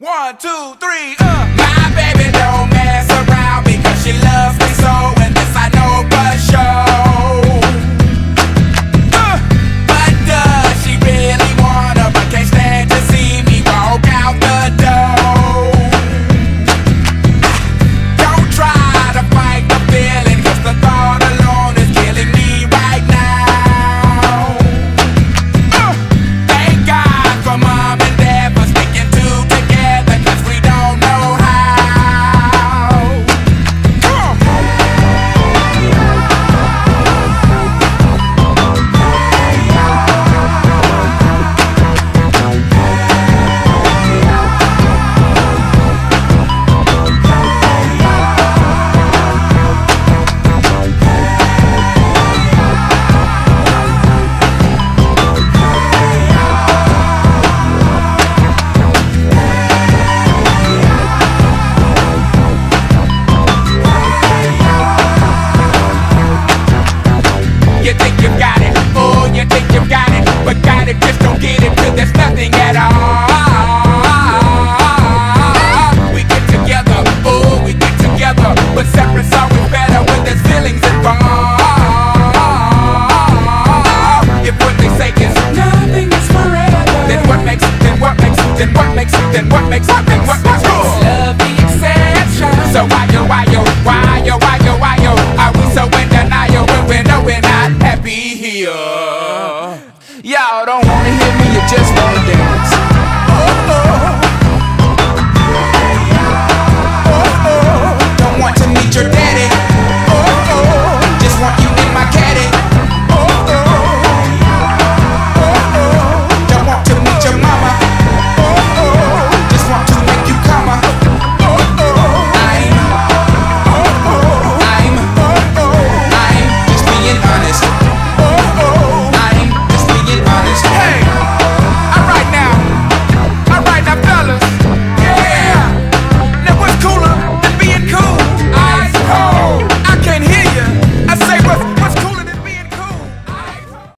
One, two, three, uh. Get it till there's nothing at all. We get together, oh, we get together, but separate's always better when there's feelings involved. If what they say is nothing is forever, then what makes, then what makes, then what makes, then what makes, what makes, what makes love the exception? So why yo, why yo, why yo, why yo, why yo, are we so in denial when we know we're not happy here? Y'all don't wanna hear me, you just wanna dance.